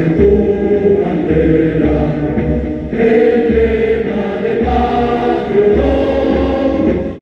Senhor. Amen.